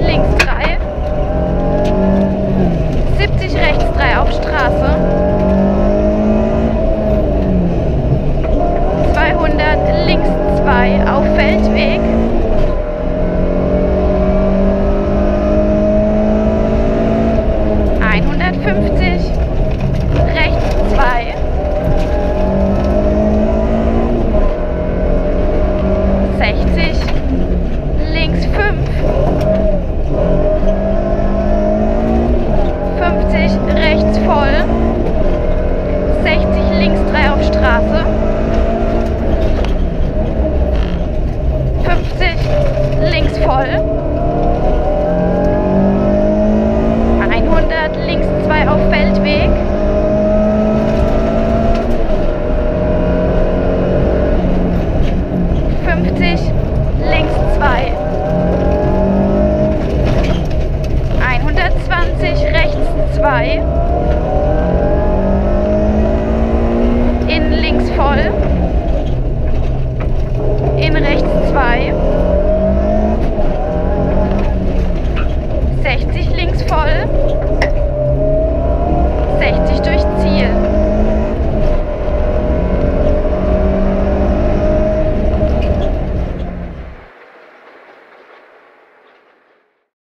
links rein.